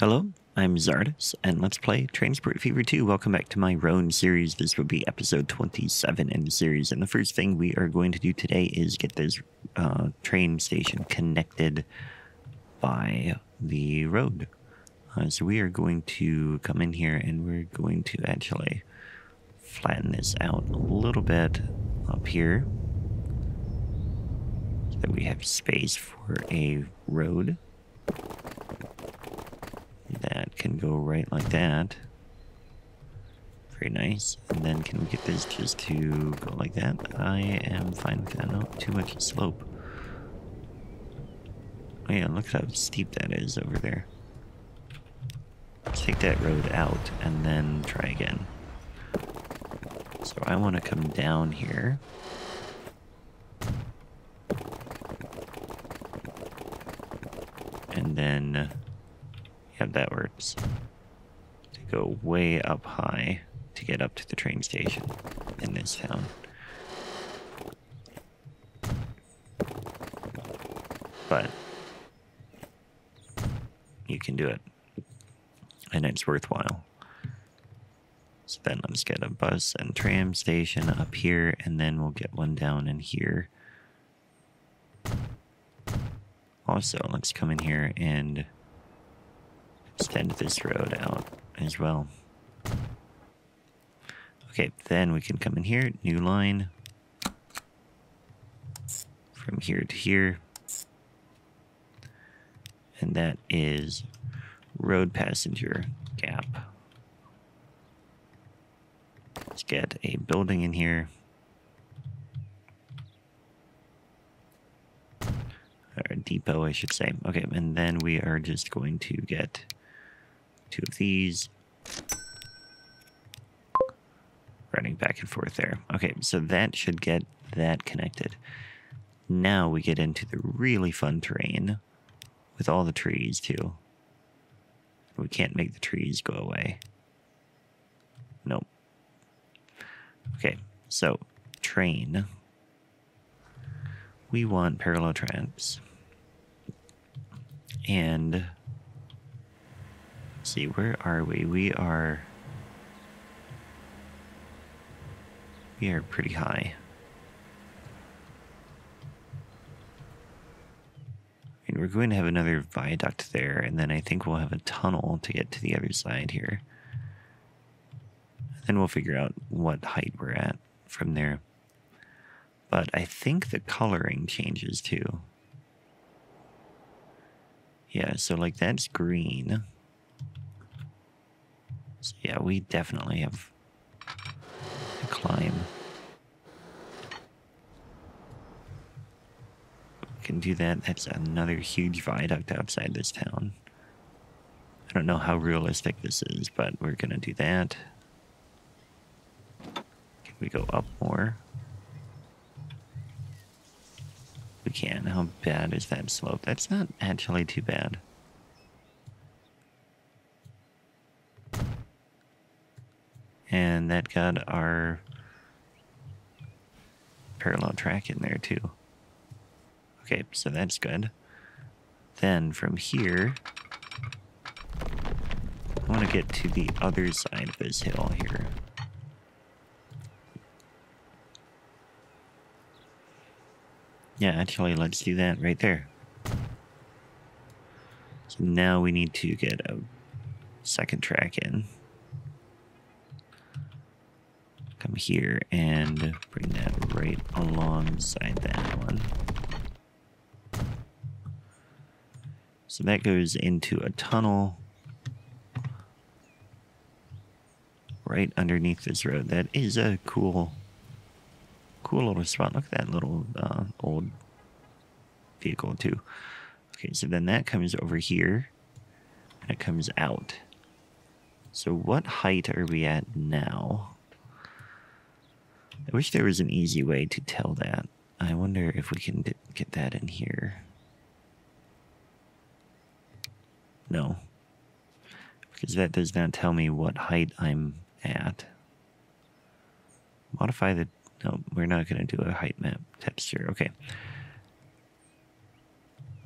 Hello, I'm Czardus, and let's play Transport Fever 2. Welcome back to my Rhone series. This will be episode 27 in the series, and the first thing we are going to do today is get this uh, train station connected by the road. Uh, so we are going to come in here and we're going to actually flatten this out a little bit up here so that we have space for a road that can go right like that. Very nice. And then can we get this just to go like that? I am fine with that. Not too much slope. Oh yeah, look how steep that is over there. Take that road out and then try again. So I want to come down here. And then yeah, that works. To go way up high to get up to the train station in this town. But you can do it. And it's worthwhile. So then let's get a bus and tram station up here, and then we'll get one down in here. Also, let's come in here and extend this road out as well. Okay, then we can come in here, new line. From here to here. And that is road passenger Gap. Let's get a building in here. Or a depot, I should say. Okay, and then we are just going to get two of these. Running back and forth there. Okay, so that should get that connected. Now we get into the really fun terrain with all the trees too. We can't make the trees go away. Nope. Okay, so train. We want parallel tracks. And see, where are we? We are. We are pretty high. We're going to have another viaduct there, and then I think we'll have a tunnel to get to the other side here. Then we'll figure out what height we're at from there. But I think the coloring changes too. Yeah, so like that's green. So yeah, we definitely have to climb. We can do that. That's another huge viaduct outside this town. I don't know how realistic this is, but we're gonna do that. Can we go up more? We can. How bad is that slope? That's not actually too bad. And that got our parallel track in there too. Okay, so that's good. Then from here, I want to get to the other side of this hill here. Yeah, actually, let's do that right there. So now we need to get a second track in come here and bring that right alongside that one. So that goes into a tunnel right underneath this road. That is a cool, cool little spot. Look at that little uh, old vehicle too. Okay, so then that comes over here and it comes out. So what height are we at now? I wish there was an easy way to tell that. I wonder if we can get that in here. No. Because that does not tell me what height I'm at. Modify the... No, we're not going to do a height map texture. Okay.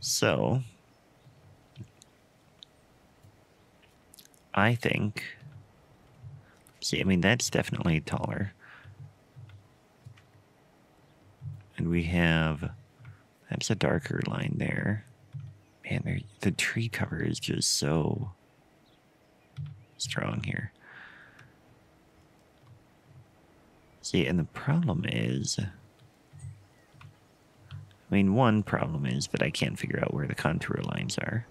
So... I think. See, I mean, that's definitely taller. And we have. That's a darker line there. Man, the tree cover is just so strong here. See, and the problem is. I mean, one problem is that I can't figure out where the contour lines are.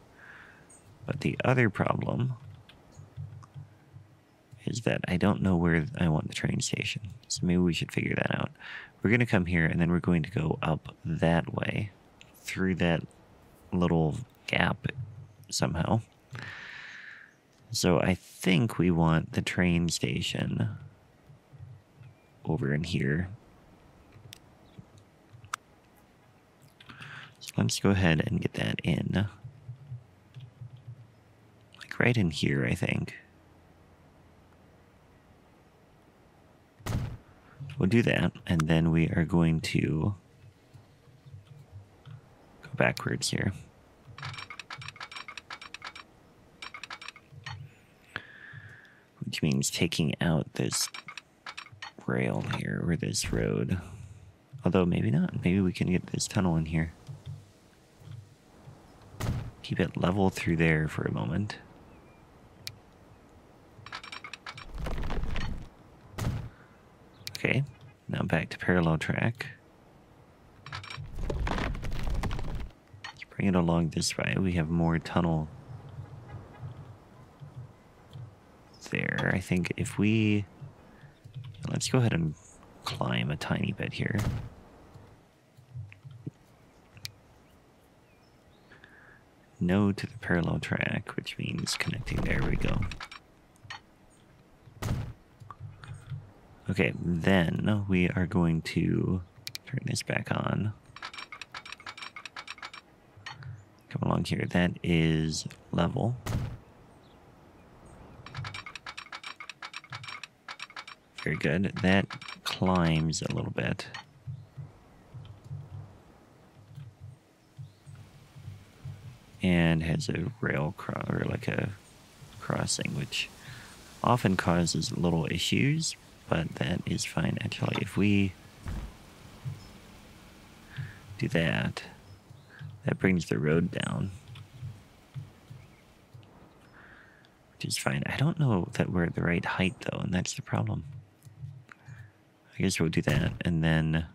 But the other problem is that I don't know where I want the train station. So maybe we should figure that out. We're going to come here and then we're going to go up that way through that little gap somehow. So I think we want the train station over in here. So let's go ahead and get that in. Like right in here, I think. We'll do that, and then we are going to go backwards here. Which means taking out this rail here, or this road. Although, maybe not. Maybe we can get this tunnel in here. Keep it level through there for a moment. Okay, now back to parallel track. Let's bring it along this way. We have more tunnel there. I think if we... Let's go ahead and climb a tiny bit here. No to the parallel track, which means connecting. There we go. Okay, then we are going to turn this back on. Come along here. That is level. Very good. That climbs a little bit. And has a rail cro or like a crossing, which often causes little issues, but that is fine actually. If we do that, that brings the road down. Which is fine. I don't know that we're at the right height though, and that's the problem. I guess we'll do that, and then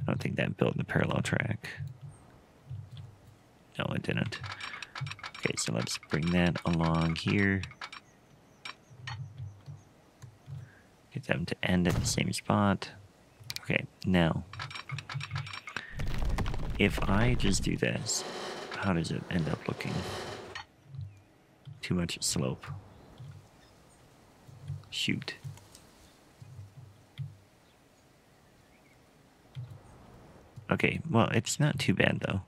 I don't think that built the parallel track. No, it didn't. Okay, so let's bring that along here. Them to end at the same spot. Okay, now, if I just do this, how does it end up looking? Too much slope. Shoot. Okay, well, it's not too bad though.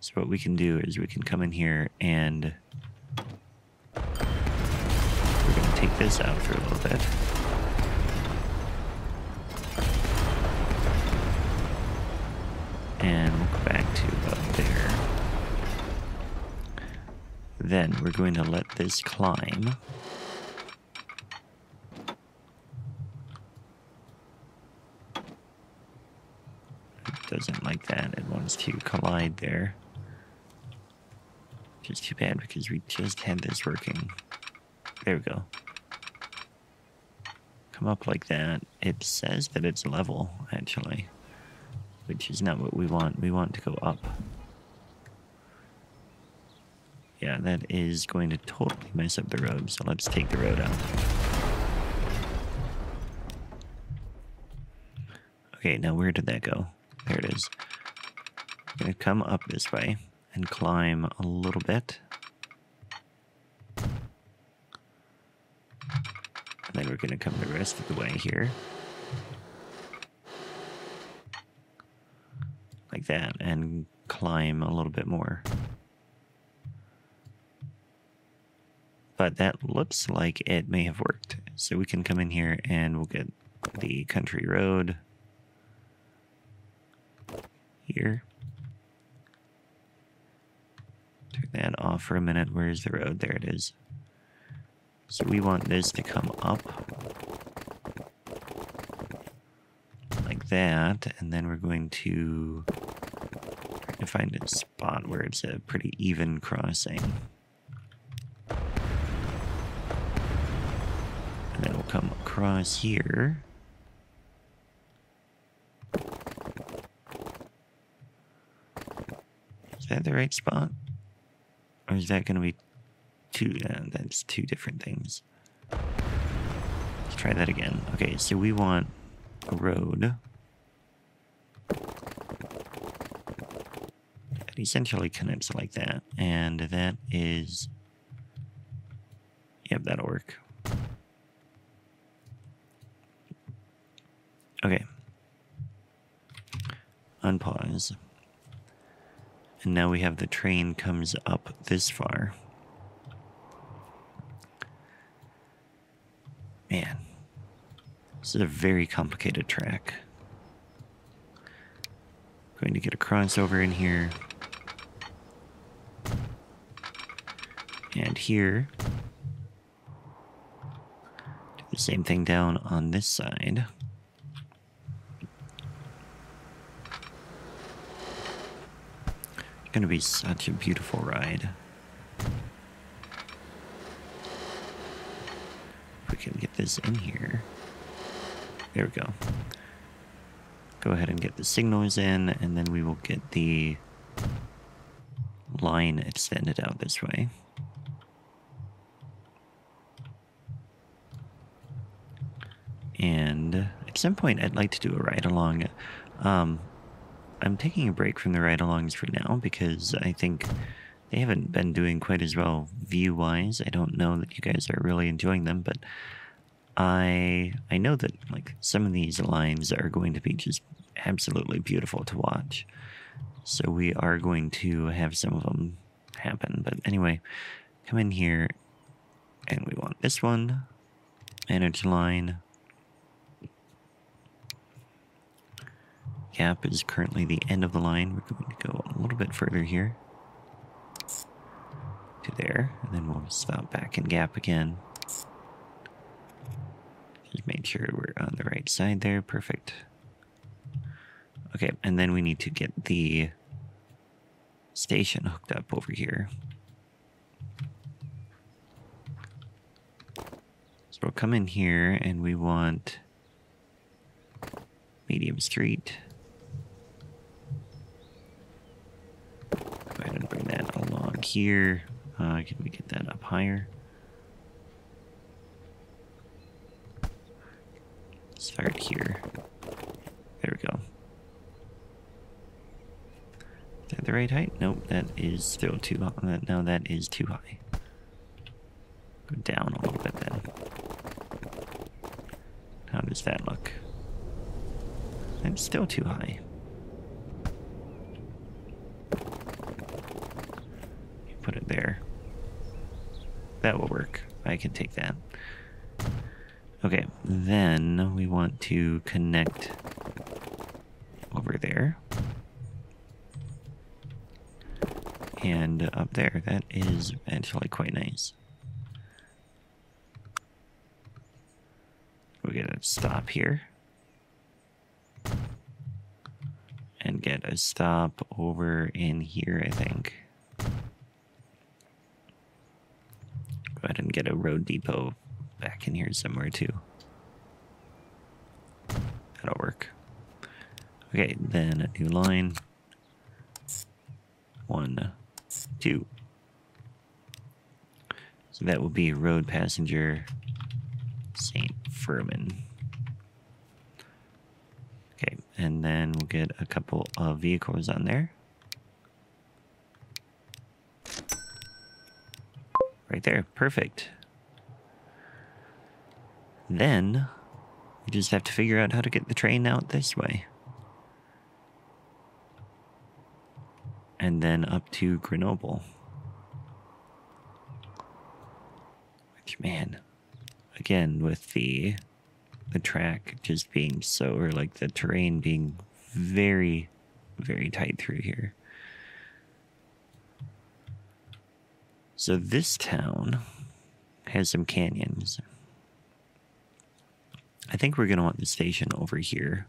So what we can do is we can come in here and we're to take this out for a little bit. And we'll go back to about there. Then we're going to let this climb. It doesn't like that. It wants to collide there. Which is too bad because we just had this working. There we go. Come up like that. It says that it's level, actually which is not what we want. We want to go up. Yeah, that is going to totally mess up the road, so let's take the road out. Okay, now where did that go? There it is. I'm gonna come up this way and climb a little bit. And then we're gonna come the rest of the way here. That and climb a little bit more. But that looks like it may have worked. So we can come in here and we'll get the country road here. Turn that off for a minute. Where's the road? There it is. So we want this to come up like that, and then we're going to to find a spot where it's a pretty even crossing. And then we'll come across here. Is that the right spot? Or is that going to be two? Uh, that's two different things. Let's try that again. Okay, so we want a road. That essentially connects like that. And that is... Yep, that'll work. Okay. Unpause. And now we have the train comes up this far. Man, this is a very complicated track. Going to get a crossover in here. And here. Do the same thing down on this side. It's gonna be such a beautiful ride. If we can get this in here. There we go. Go ahead and get the signals in, and then we will get the line extended out this way. And at some point, I'd like to do a ride along. Um, I'm taking a break from the ride alongs for now because I think they haven't been doing quite as well view wise. I don't know that you guys are really enjoying them, but I I know that like some of these lines are going to be just absolutely beautiful to watch. So we are going to have some of them happen. But anyway, come in here and we want this one. Energy line. Gap is currently the end of the line. We're going to go a little bit further here. To there. And then we'll stop back in Gap again. Just make sure we're on the right side there. Perfect. Okay, and then we need to get the station hooked up over here. So we'll come in here and we want medium street. Go ahead and bring that along here. Uh, can we get that up higher? Start here. There we go. Is that the right height? Nope, that is still too high. No, that is too high. Go down a little bit then. How does that look? That's still too high. Put it there. That will work. I can take that. Okay, then we want to connect over there. And up there. That is actually quite nice. We get a stop here. And get a stop over in here, I think. Go ahead and get a road depot back in here somewhere too. That'll work. Okay, then a new line. One, two. So that will be road passenger St. Firmin. Okay, and then we'll get a couple of vehicles on there. Right there, perfect. Then we just have to figure out how to get the train out this way. And then up to Grenoble. Which man, again with the the track just being so or like the terrain being very very tight through here. So this town has some canyons. I think we're going to want the station over here.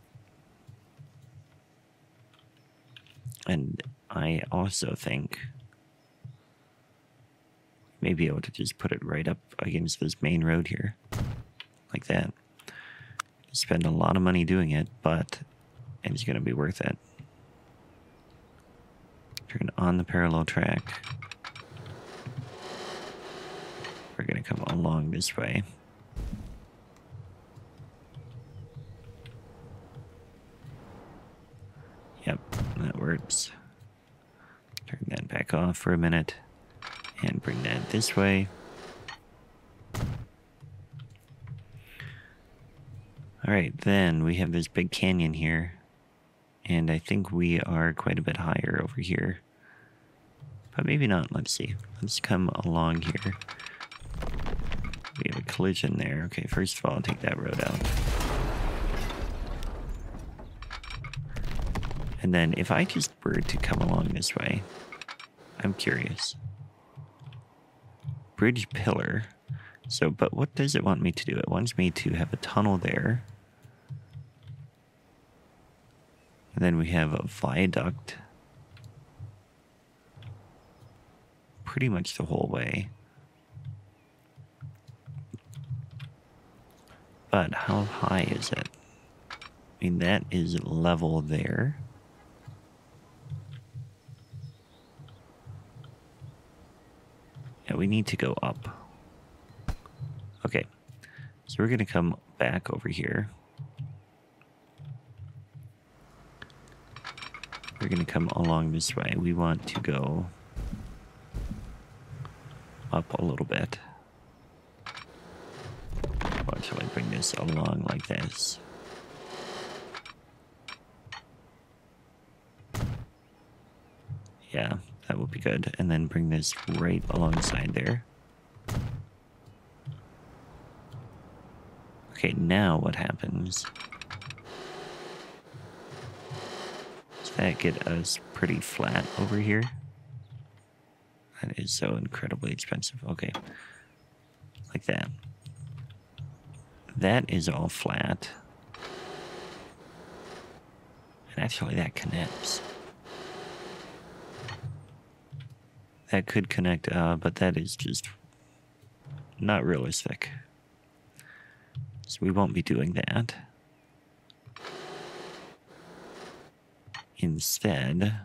And I also think maybe able to just put it right up against this main road here. Like that. Spend a lot of money doing it, but it's going to be worth it. Turn on the parallel track. We're going to come along this way. Yep, that works. Turn that back off for a minute and bring that this way. All right, then we have this big canyon here, and I think we are quite a bit higher over here. But maybe not. Let's see. Let's come along here. We have a collision there. Okay, first of all, I'll take that road out. And then if I just were to come along this way, I'm curious. Bridge pillar. So, but what does it want me to do? It wants me to have a tunnel there. And then we have a viaduct. Pretty much the whole way. But how high is it? I mean, that is level there. Yeah, we need to go up. Okay. So we're going to come back over here. We're going to come along this way. We want to go up a little bit. I bring this along like this? Yeah, that would be good. And then bring this right alongside there. Okay, now what happens? Does that get us pretty flat over here? That is so incredibly expensive. Okay. Like that. That is all flat. And actually that connects. that could connect, uh, but that is just not realistic. So we won't be doing that. Instead,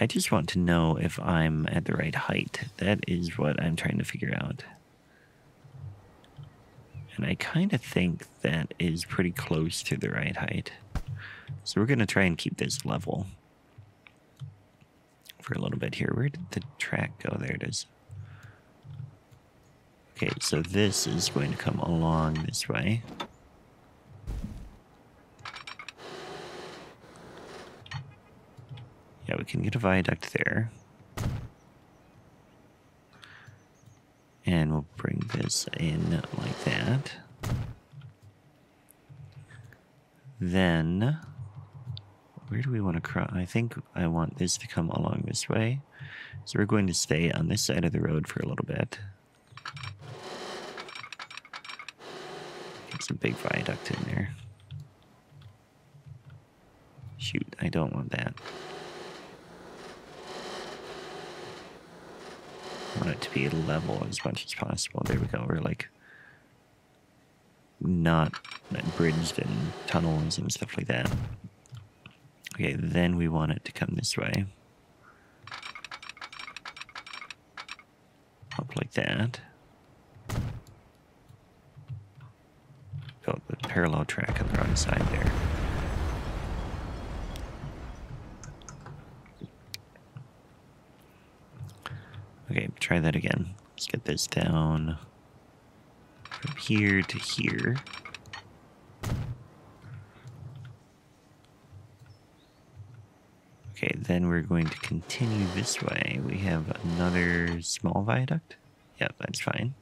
I just want to know if I'm at the right height. That is what I'm trying to figure out. And I kind of think that is pretty close to the right height. So we're going to try and keep this level for a little bit here. Where did the track go? There it is. Okay, so this is going to come along this way. Yeah, we can get a viaduct there. And we'll bring this in like that. Then where do we want to cross? I think I want this to come along this way. So we're going to stay on this side of the road for a little bit. Get some big viaduct in there. Shoot, I don't want that. Want it to be level as much as possible. There we go. We're like not bridged and tunnels and stuff like that. Okay, then we want it to come this way. Up like that. Built the parallel track on the wrong side there. Okay, try that again. Let's get this down from here to here. Okay, then we're going to continue this way. We have another small viaduct. Yep, that's fine.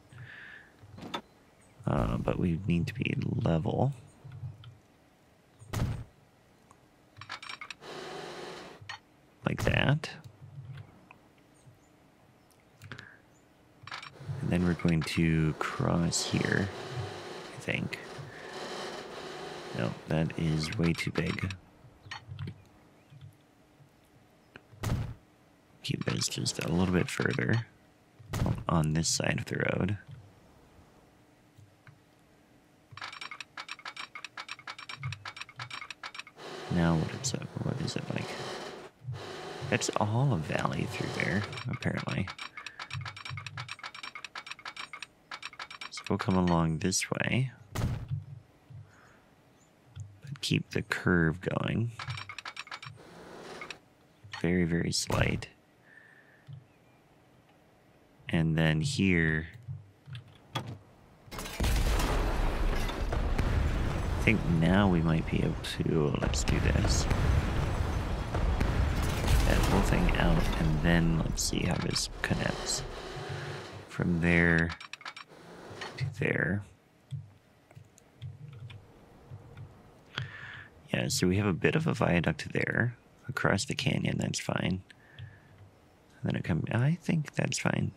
Uh, but we need to be level. Like that. then we're going to cross here, I think. No, that is way too big. Keep this just a little bit further on this side of the road. Now what is it? What is it like? It's all a valley through there, apparently. We'll come along this way. But keep the curve going. Very, very slight. And then here I think now we might be able to, let's do this. That whole thing out, and then let's see how this connects. From there there. Yeah, so we have a bit of a viaduct there across the canyon, that's fine. And then it comes, I think that's fine.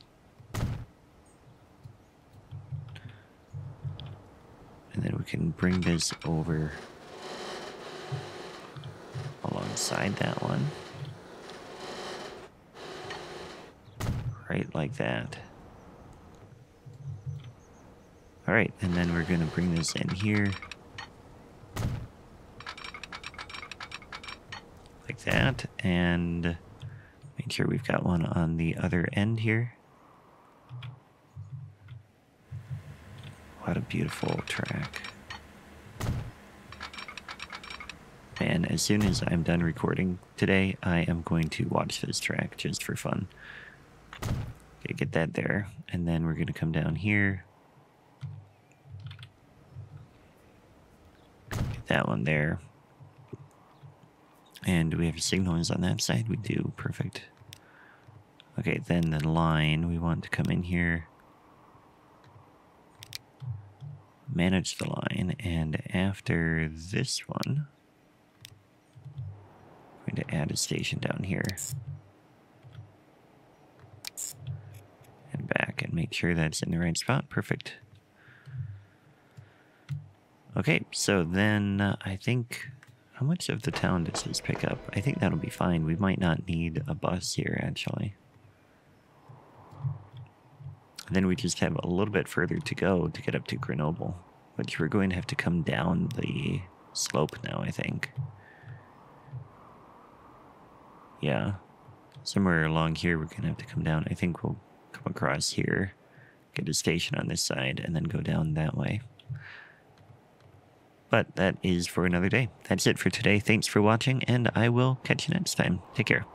And then we can bring this over alongside that one. Right like that. Alright, and then we're to bring this in here. Like that, and make sure we've got one on the other end here. What a beautiful track. And as soon as I'm done recording today, I am going to watch this track just for fun. Okay, get that there. And then we're to come down here. That one there. And do we have signals on that side? We do. Perfect. Okay, then the line, we want to come in here manage the line, and after this one, I'm going to add a station down here. And back and make sure that's in the right spot. Perfect. Okay, so then uh, I think, how much of the town does this pick up? I think that'll be fine. We might not need a bus here, actually. then we just have a little bit further to go to get up to Grenoble. Which we're going to have to come down the slope now, I think. Yeah. Somewhere along here we're going to have to come down. I think we'll come across here, get a station on this side, and then go down that way. But that is for another day. That's it for today. Thanks for watching, and I will catch you next time. Take care.